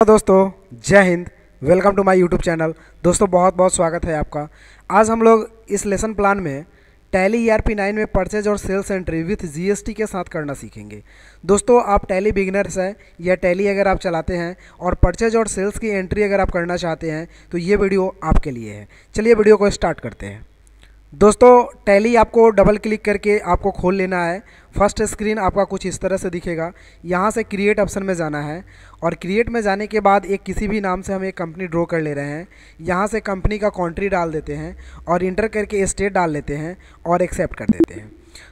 दोस्तों, जय Hind. Welcome to my YouTube channel. दोस्तों, बहुत बहुत स्वागत है आपका। आज हम लोग इस लेसन प्लान में Tally E R P nine में परचेज और सेल्स एंट्री विथ जीएसटी के साथ करना सीखेंगे। दोस्तों, आप टैली बिगनर्स हैं या टैली अगर आप चलाते हैं और परचेज और सेल्स की एंट्री अगर आप करना चाहते हैं तो ये वीडियो आपके लिए है। चलिए वीडियो को स्टार्ट करते हैं। दोस्तों टैली आपको डबल क्लिक करके आपको खोल लेना है। फ़र्स्ट स्क्रीन आपका कुछ इस तरह से दिखेगा। यहाँ से क्रिएट ऑप्शन में जाना है और क्रिएट में जाने के बाद एक किसी भी नाम से हम एक कंपनी ड्रॉ कर ले रहे हैं। यहाँ से कंपनी का कंट्री डाल देते हैं और इंटर करके स्टेट डाल लेते हैं और एक्सेप्ट कर देते हैं।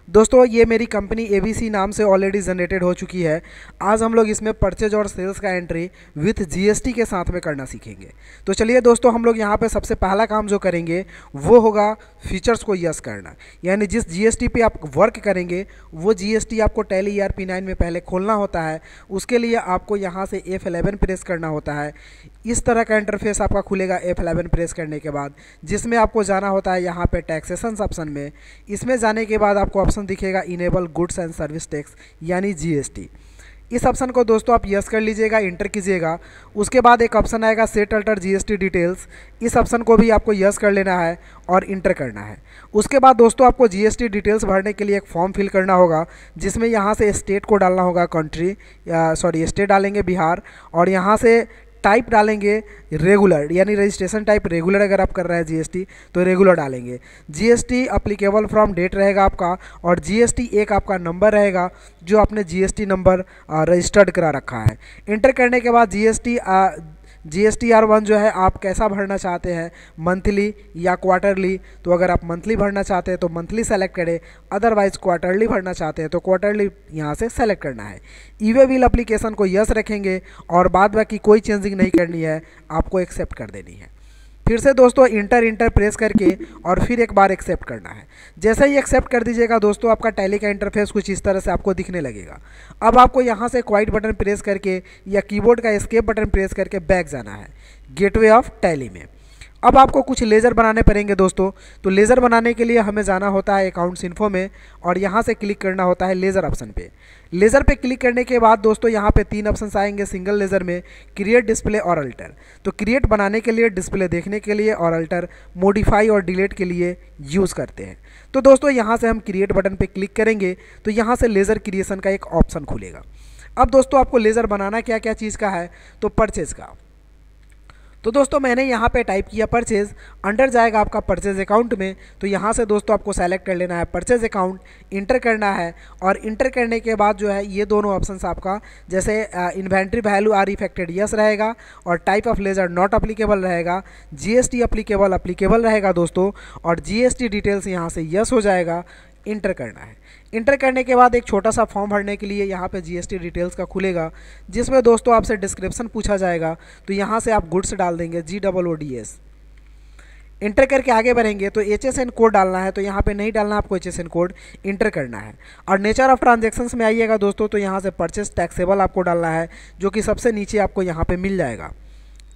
दोस्तों, ये मेरी कंपनी एबीसी नाम से ऑलरेडी जनरेटेड हो चुकी है। आज हम लोग इसमें परचेज और सेल्स का एंट्री विथ जीएसटी के साथ में करना सीखेंगे। तो चलिए दोस्तों, हम लोग यहाँ पे सबसे पहला काम जो करेंगे, वो होगा फीचर्स को यस करना। यानी जिस जीएसटी पे आप वर्क करेंगे, वो जीएसटी आपको टैली ई पी नाइन में पहले खोलना होता है। उसके लिए आपको यहाँ से एफ़ एलेवन प्रेस करना होता है। इस तरह का इंटरफेस आपका खुलेगा एफ़ एलेवन प्रेस करने के बाद, जिसमें आपको जाना होता है यहाँ पे टैक्सेशन ऑप्शन में। इसमें जाने के बाद आपको ऑप्शन दिखेगा enable goods and service tax यानी जीएसटी इस ऑप्शन को दोस्तों आप यस कर लीजिएगा इंटर कीजिएगा। उसके बाद एक ऑप्शन आएगा सेट अल्टर जीएसटी डिटेल्स इस ऑप्शन को भी आपको यस कर लेना है और इंटर करना है। उसके बाद दोस्तों आपको जीएसटी डिटेल्स भरने के लिए एक फॉर्म फिल करना होगा, जिसमें यहाँ से स्टेट को डालना होगा कंट्री सॉरी स्टेट डालेंगे बिहार, और यहाँ से टाइप डालेंगे रेगुलर यानी रजिस्ट्रेशन टाइप रेगुलर अगर आप कर रहे हैं जीएसटी तो रेगुलर डालेंगे। जीएसटी अप्लीकेबल फ्रॉम डेट रहेगा आपका, और जीएसटी एक आपका नंबर रहेगा, जो आपने जीएसटी नंबर रजिस्टर्ड करा रखा है। इंटर करने के बाद GST G S T R one जो है, आप कैसा भरना चाहते हैं? मंथली या क्वार्टरली तो अगर आप मंथली भरना चाहते हैं तो मंथली सेलेक्ट करें। अदरवाइज़ क्वार्टरली भरना चाहते हैं तो क्वार्टरली यहाँ से सेलेक्ट करना है। ई वे बिल अप्लीकेशन को यस रखेंगे और बाद बाकी कोई चेंजिंग नहीं करनी है, आपको एक्सेप्ट कर देनी है। फिर से दोस्तों इंटर इंटर प्रेस करके और फिर एक बार एक्सेप्ट करना है। जैसे ही एक्सेप्ट कर दीजिएगा दोस्तों, आपका टैली का इंटरफेस कुछ इस तरह से आपको दिखने लगेगा। अब आपको यहाँ से क्वाइट बटन प्रेस करके या कीबोर्ड का स्केप बटन प्रेस करके बैक जाना है। गेटवे ऑफ़ टैली में अब आपको कुछ लेज़र बनाने पड़ेंगे दोस्तों। तो लेज़र बनाने के लिए हमें जाना होता है अकाउंट्स इन्फो में और यहाँ से क्लिक करना होता है लेज़र ऑप्शन पे। लेज़र पे क्लिक करने के बाद दोस्तों यहाँ पे तीन ऑप्शन आएँगे सिंगल लेज़र में क्रिएट डिस्प्ले और अल्टर तो क्रिएट बनाने के लिए डिस्प्ले देखने के लिए और अल्टर मोडिफाई और डिलीट के लिए यूज़ करते हैं। तो दोस्तों यहाँ से हम क्रिएट बटन पर क्लिक करेंगे तो यहाँ से लेज़र क्रिएशन का एक ऑप्शन खुलेगा। अब दोस्तों आपको लेज़र बनाना क्या क्या चीज़ का है तो परचेज़ का। तो दोस्तों मैंने यहाँ पे टाइप किया परचेज़ अंडर जाएगा आपका परचेज़ अकाउंट में तो यहाँ से दोस्तों आपको सेलेक्ट कर लेना है परचेज़ अकाउंट इंटर करना है और इंटर करने के बाद जो है ये दोनों ऑप्शंस आपका, जैसे inventory values are affected yes रहेगा और type of ledger not applicable रहेगा जीएसटी अप्लीकेबल अप्लीकेबल रहेगा दोस्तों और जीएसटी डिटेल्स यहाँ से यस हो जाएगा इंटर करना है। इंटर करने के बाद एक छोटा सा फॉर्म भरने के लिए यहाँ पे जीएसटी डिटेल्स का खुलेगा, जिसमें दोस्तों आपसे डिस्क्रिप्शन पूछा जाएगा। तो यहाँ से आप गुड्स डाल देंगे G double O D S enter करके आगे बढ़ेंगे तो एच एस एन कोड डालना है तो यहाँ पे नहीं डालना, आपको H S N code enter करना है। और नेचर ऑफ़ ट्रांजेक्शन्स में आइएगा दोस्तों तो यहाँ से परचेस टैक्सेबल आपको डालना है, जो कि सबसे नीचे आपको यहाँ पे मिल जाएगा।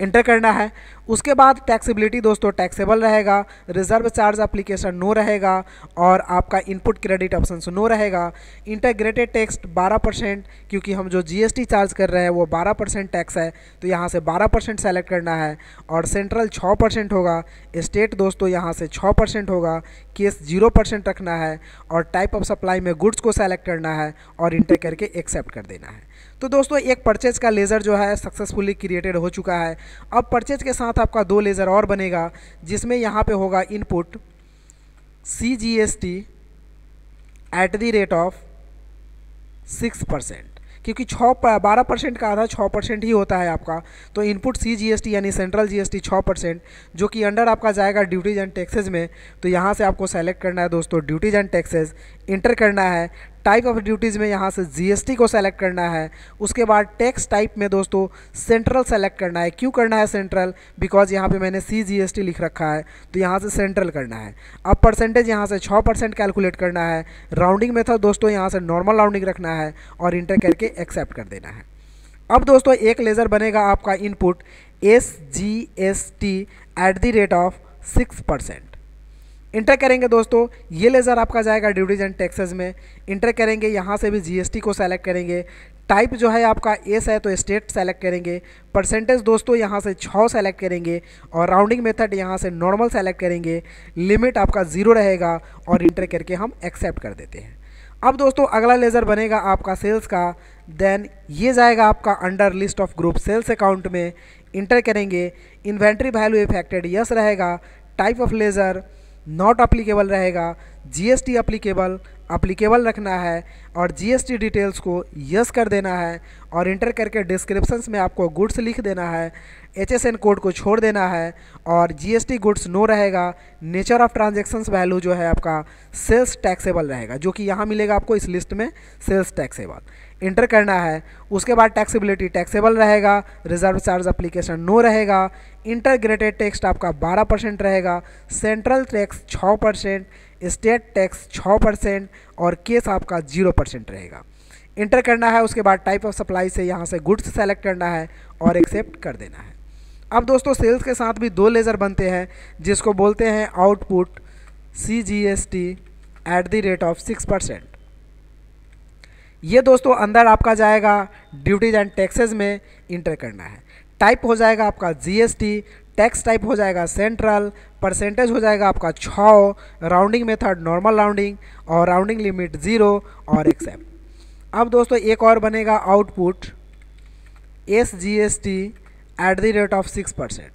इंटर करना है उसके बाद टैक्सेबिलिटी दोस्तों टैक्सेबल रहेगा रिज़र्व चार्ज एप्लीकेशन नो रहेगा और आपका इनपुट क्रेडिट ऑप्शन नो रहेगा। इंटीग्रेटेड टैक्स 12 परसेंट, क्योंकि हम जो जीएसटी चार्ज कर रहे हैं वो 12 परसेंट टैक्स है तो यहाँ से 12 परसेंट सेलेक्ट करना है और सेंट्रल 6 परसेंट होगा। स्टेट दोस्तों यहाँ से छः परसेंट होगा केस ज़ीरो परसेंट रखना है और टाइप ऑफ़ सप्लाई में गुड्स को सेलेक्ट करना है और इंटर करके एक्सेप्ट कर देना है। तो दोस्तों एक परचेज का लेज़र जो है सक्सेसफुली क्रिएटेड हो चुका है। अब परचेज के साथ आपका दो लेज़र और बनेगा, जिसमें यहाँ पे होगा input C G S T at the rate of six percent क्योंकि छः बारह परसेंट का आधा छः परसेंट ही होता है आपका। तो input C G S T यानी सेंट्रल जी एस टी छः परसेंट जो कि अंडर आपका जाएगा ड्यूटीज़ एंड टैक्सेज में तो यहाँ से आपको सेलेक्ट करना है दोस्तों ड्यूटीज़ एंड टैक्सेज इंटर करना है टाइप ऑफ़ ड्यूटीज़ में यहाँ से जीएसटी को सेलेक्ट करना है, उसके बाद टैक्स टाइप में दोस्तों सेंट्रल सेलेक्ट करना है। क्यों करना है सेंट्रल बिकॉज़ यहाँ पे मैंने सी जीएसटी लिख रखा है तो यहाँ से सेंट्रल करना है। अब परसेंटेज यहाँ से छः परसेंट कैलकुलेट करना है। राउंडिंग मेथड दोस्तों यहाँ से नॉर्मल राउंडिंग रखना है और इंटर करके एक्सेप्ट कर देना है। अब दोस्तों एक लेज़र बनेगा आपका input S G S T at the rate of six percent enter करेंगे दोस्तों। ये लेज़र आपका जाएगा ड्यूटीज़ एंड टैक्सेस में। इंटर करेंगे, यहाँ से भी जीएसटी को सेलेक्ट करेंगे। टाइप जो है आपका एस है तो स्टेट सेलेक्ट करेंगे। परसेंटेज दोस्तों, यहाँ से छः सेलेक्ट करेंगे। और राउंडिंग मेथड यहाँ से नॉर्मल सेलेक्ट करेंगे। लिमिट आपका ज़ीरो रहेगा और इंटर करके हम एक्सेप्ट कर देते हैं। अब दोस्तों, अगला लेज़र बनेगा आपका सेल्स का। देन ये जाएगा आपका under list of group sales account में। इंटर करेंगे। इन्वेंट्री वैल्यू इफेक्टेड यस रहेगा। Type of ledger not applicable रहेगा। जीएसटी अप्लीकेबल अप्लीकेबल रखना है और जीएसटी डिटेल्स को यस कर देना है और इंटर करके डिस्क्रिप्शंस में आपको गुड्स लिख देना है एचएसएन कोड को छोड़ देना है और जीएसटी गुड्स नो रहेगा। नेचर ऑफ़ ट्रांजेक्शन्स वैल्यू जो है आपका सेल्स टैक्सेबल रहेगा, जो कि यहाँ मिलेगा आपको इस लिस्ट में सेल्स टैक्सेबल इंटर करना है, उसके बाद टैक्सीबिलिटी टैक्सेबल रहेगा रिज़र्व चार्ज अप्लीकेशन नो रहेगा इंटरग्रेटेड टेक्स्ट आपका 12 परसेंट रहेगा central tax 6 percent state tax 6 percent और केस आपका ज़ीरो परसेंट रहेगा। इंटर करना है, उसके बाद टाइप ऑफ़ सप्लाई से यहाँ से गुड्स सेलेक्ट करना है और एक्सेप्ट कर देना है। अब दोस्तों सेल्स के साथ भी दो लेज़र बनते हैं, जिसको बोलते हैं output C G S T at the rate of six percent. ये दोस्तों अंदर आपका जाएगा ड्यूटीज़ एंड टैक्सेस में इंटर करना है। टाइप हो जाएगा आपका जीएसटी टैक्स टाइप हो जाएगा सेंट्रल परसेंटेज हो जाएगा आपका छः राउंडिंग मेथड नॉर्मल राउंडिंग और राउंडिंग लिमिट ज़ीरो और एक्सेप्ट अब दोस्तों एक और बनेगा output S G S T at the rate of six percent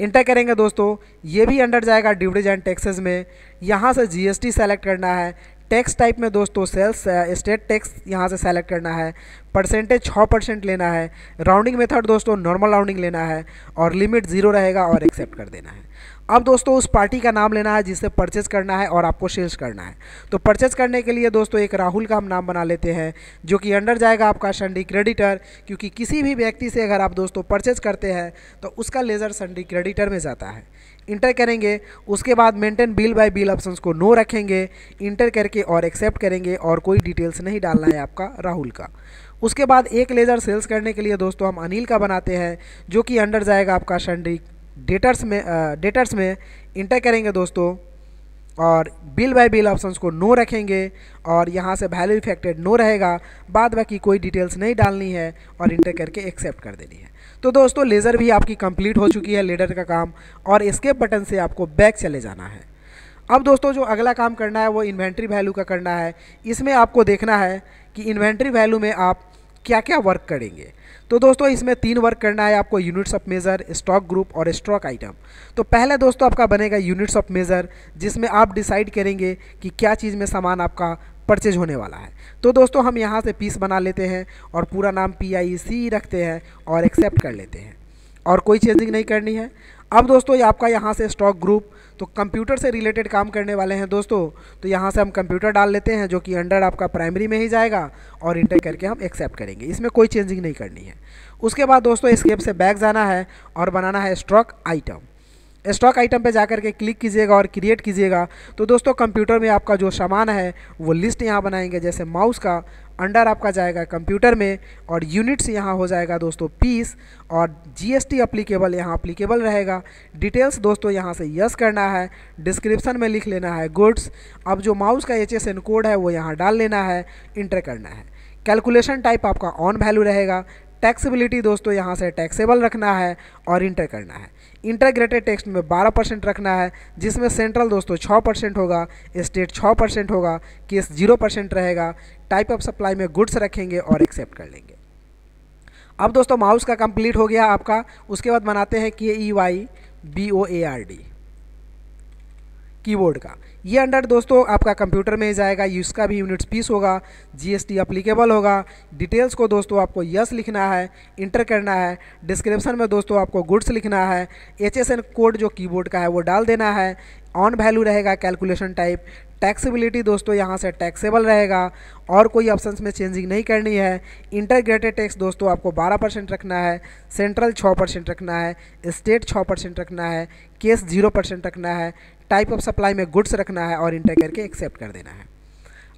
enter करेंगे दोस्तों, ये भी अंडर जाएगा ड्यूटीज़ एंड टैक्सेस में। यहाँ से जीएसटी सेलेक्ट करना है टैक्स टाइप में दोस्तों सेल्स स्टेट टैक्स यहाँ से सेलेक्ट करना है। परसेंटेज छः परसेंट लेना है। राउंडिंग मेथड दोस्तों नॉर्मल राउंडिंग लेना है और लिमिट ज़ीरो रहेगा और एक्सेप्ट कर देना है। अब दोस्तों उस पार्टी का नाम लेना है जिससे परचेज करना है और आपको सेल्स करना है। तो परचेज करने के लिए दोस्तों एक राहुल का हम नाम बना लेते हैं, जो कि अंडर जाएगा आपका संडी क्रेडिटर क्योंकि किसी भी व्यक्ति से अगर आप दोस्तों परचेज करते हैं तो उसका लेज़र संडी क्रेडिटर में जाता है। इंटर करेंगे, उसके बाद maintain bill by bill options को नो रखेंगे इंटर करके और एक्सेप्ट करेंगे और कोई डिटेल्स नहीं डालना है आपका राहुल का। उसके बाद एक लेज़र सेल्स करने के लिए दोस्तों हम अनिल का बनाते हैं, जो कि अंडर जाएगा आपका संडी डेटर्स में डेटर्स में। इंटर करेंगे दोस्तों और बिल बाय बिल ऑप्शंस को नो रखेंगे और यहाँ से वैल्यू इफेक्टेड नो रहेगा, बाद बाकी कोई डिटेल्स नहीं डालनी है और इंटर करके एक्सेप्ट कर देनी है। तो दोस्तों लेज़र भी आपकी कंप्लीट हो चुकी है लेडर का काम और स्केप बटन से आपको बैक चले जाना है। अब दोस्तों, जो अगला काम करना है, वो इन्वेंट्री वैल्यू का करना है। इसमें आपको देखना है कि इन्वेंट्री वैल्यू में आप क्या क्या वर्क करेंगे। तो दोस्तों, इसमें तीन वर्क करना है, आपको units of measure stock group और स्टॉक आइटम तो पहले दोस्तों, आपका बनेगा यूनिट्स ऑफ़ मेज़र जिसमें आप डिसाइड करेंगे कि क्या चीज़ में सामान आपका परचेज होने वाला है। तो दोस्तों, हम यहाँ से पीस बना लेते हैं और पूरा नाम पी आई सी रखते हैं और एक्सेप्ट कर लेते हैं। और कोई चेंजिंग नहीं करनी है। अब दोस्तों, ये आपका यहाँ से स्टॉक ग्रुप तो कंप्यूटर से रिलेटेड काम करने वाले हैं दोस्तों। तो यहाँ से हम कंप्यूटर डाल लेते हैं, जो कि अंडर आपका प्राइमरी में ही जाएगा और इंटर करके हम एक्सेप्ट करेंगे। इसमें कोई चेंजिंग नहीं करनी है। उसके बाद दोस्तों स्केप से बैक जाना है और बनाना है स्टॉक आइटम स्टॉक आइटम पे जाकर के क्लिक कीजिएगा और क्रिएट कीजिएगा। तो दोस्तों कंप्यूटर में आपका जो सामान है, वो लिस्ट यहाँ बनाएँगे। जैसे माउस का अंडर आपका जाएगा कंप्यूटर में और यूनिट्स यहाँ हो जाएगा दोस्तों पीस और जीएसटी अप्लीकेबल यहाँ अप्लीकेबल रहेगा। डिटेल्स दोस्तों यहाँ से यस करना है। डिस्क्रिप्शन में लिख लेना है गुड्स अब जो माउस का एच एस एन कोड है, वो यहाँ डाल लेना है। इंटर करना है। कैलकुलेशन टाइप आपका ऑन वैल्यू रहेगा। टैक्सेबिलिटी दोस्तों यहाँ से टैक्सेबल रखना है और इंटर करना है। इंटरग्रेटेड टैक्स में 12 परसेंट रखना है, जिसमें सेंट्रल दोस्तों 6 परसेंट होगा, स्टेट 6 परसेंट होगा, केस ज़ीरो परसेंट रहेगा, टाइप ऑफ़ सप्लाई में गुड्स रखेंगे और एक्सेप्ट कर लेंगे। अब दोस्तों माउस का कंप्लीट हो गया आपका, उसके बाद बनाते हैं K E Y B O A R D keyboard का। ये अंडर दोस्तों आपका कंप्यूटर में ही जाएगा इसका भी यूनिट्स पीस होगा जीएसटी अप्लीकेबल होगा। डिटेल्स को दोस्तों आपको यस लिखना है इंटर करना है। डिस्क्रिप्शन में दोस्तों आपको गुड्स लिखना है। एचएसएन कोड जो कीबोर्ड का है वो डाल देना है। ऑन वैल्यू रहेगा कैलकुलेशन टाइप टैक्सेबिलिटी दोस्तों यहाँ से टैक्सेबल रहेगा। और कोई ऑप्शन में चेंजिंग नहीं करनी है। इंटरग्रेटेड टैक्स दोस्तों आपको 12 परसेंट रखना है। सेंट्रल 6 परसेंट रखना है। स्टेट 6 परसेंट रखना है। केस ज़ीरो परसेंट रखना है। टाइप ऑफ़ सप्लाई में गुड्स रखना है और इंटर करके एक्सेप्ट कर देना है।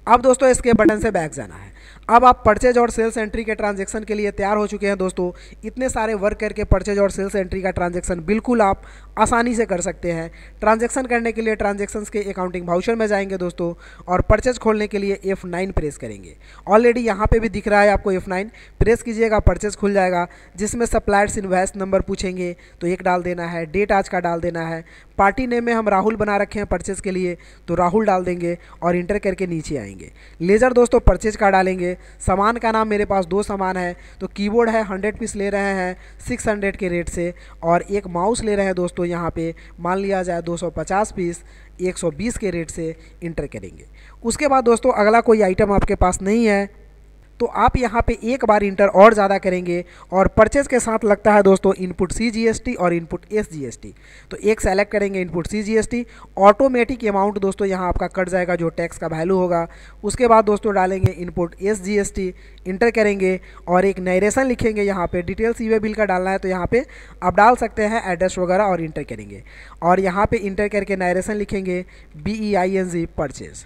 अब दोस्तों, इसके बटन से बैक जाना है। अब आप परचेज और सेल्स एंट्री के ट्रांजेक्शन के लिए तैयार हो चुके हैं दोस्तों। इतने सारे वर्क करके परचेज और सेल्स एंट्री का ट्रांजेक्शन बिल्कुल आप आसानी से कर सकते हैं। ट्रांजेक्शन करने के लिए ट्रांजेक्शन्स के अकाउंटिंग भाउचर में जाएँगे दोस्तों और परचेज खोलने के लिए एफ़ नाइन प्रेस करेंगे। ऑलरेडी यहाँ पे भी दिख रहा है आपको एफ़ नाइन प्रेस कीजिएगा परचेज खुल जाएगा, जिसमें सप्लायर्स इन्वेस्ट नंबर पूछेंगे तो एक डाल देना है डेट आज का डाल देना है। पार्टी नेम में हम राहुल बना रखे हैं परचेज के लिए तो राहुल डाल देंगे और इंटर करके नीचे आएँगे। लेज़र दोस्तों परचेज का डालेंगे। सामान का नाम मेरे पास दो सामान है तो कीबोर्ड है हंड्रेड पीस ले रहे हैं सिक्स हंड्रेड के रेट से, और एक माउस ले रहे हैं दोस्तों यहाँ पे, मान लिया जाए दो सौ पचास पीस 120 के रेट से इंटर करेंगे। उसके बाद दोस्तों अगला कोई आइटम आपके पास नहीं है तो आप यहाँ पे एक बार इंटर और ज़्यादा करेंगे और परचेज के साथ लगता है दोस्तों input C G S T और input S G S T तो एक सेलेक्ट करेंगे input C G S T automatic amount दोस्तों यहाँ आपका कट जाएगा, जो टैक्स का वैल्यू होगा। उसके बाद दोस्तों डालेंगे input S G S T enter करेंगे और एक नरेशन लिखेंगे, यहाँ पे डिटेल्स ई बिल का डालना है तो यहाँ पे आप डाल सकते हैं एड्रेस वगैरह और इंटर करेंगे। और यहाँ पे इंटर करके नरेशन लिखेंगे B E I N G purchase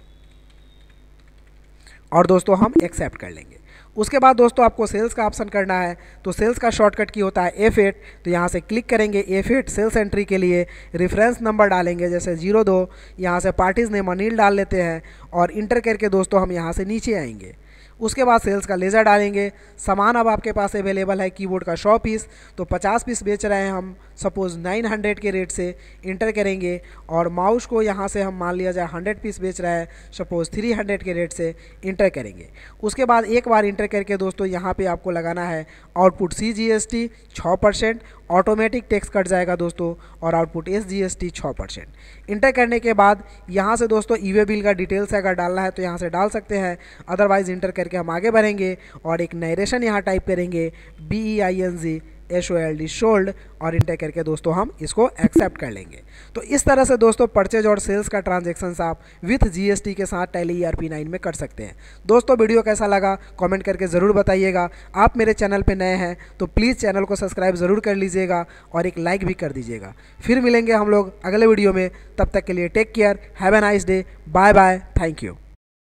और दोस्तों हम एक्सेप्ट कर लेंगे। उसके बाद दोस्तों आपको सेल्स का ऑप्शन करना है। तो सेल्स का शॉर्टकट की होता है एफ़ एट तो यहाँ से क्लिक करेंगे एफ़ एट सेल्स एंट्री के लिए। रेफरेंस नंबर डालेंगे, जैसे ज़ीरो दो। यहाँ से पार्टीज़ ने मनील डाल लेते हैं और इंटर करके दोस्तों हम यहाँ से नीचे आएँगे। उसके बाद सेल्स का लेज़र डालेंगे। सामान अब आपके पास अवेलेबल है कीबोर्ड का सौ पीस। तो पचास पीस बेच रहे हैं हम। सपोज़ नाइन हंड्रेड के रेट से इंटर करेंगे और माउस को यहाँ से हम मान लिया जाए हंड्रेड पीस बेच रहा है, सपोज़ थ्री हंड्रेड के रेट से इंटर करेंगे। उसके बाद एक बार इंटर करके दोस्तों यहाँ पे आपको लगाना है output C G S T छः परसेंट, ऑटोमेटिक टैक्स कट जाएगा दोस्तों और output S G S T छः परसेंट। इंटर करने के बाद यहाँ से दोस्तों ई वे बिल का डिटेल्स अगर डालना है तो यहाँ से डाल सकते हैं अदरवाइज़ इंटर करके हम आगे बढ़ेंगे और एक नरेशन यहाँ टाइप करेंगे B E I N G H O L D sold और इंटर करके दोस्तों हम इसको एक्सेप्ट कर लेंगे। तो इस तरह से दोस्तों परचेज और सेल्स का ट्रांजेक्शन आप विथ जीएसटी के साथ टैली ई पी नाइन में कर सकते हैं। दोस्तों, वीडियो कैसा लगा? कमेंट करके ज़रूर बताइएगा। आप मेरे चैनल पर नए हैं तो प्लीज़ चैनल को सब्सक्राइब ज़रूर कर लीजिएगा और एक लाइक भी कर दीजिएगा। फिर मिलेंगे हम लोग अगले वीडियो में। तब तक के लिए take care, have a nice day, bye bye, thank you.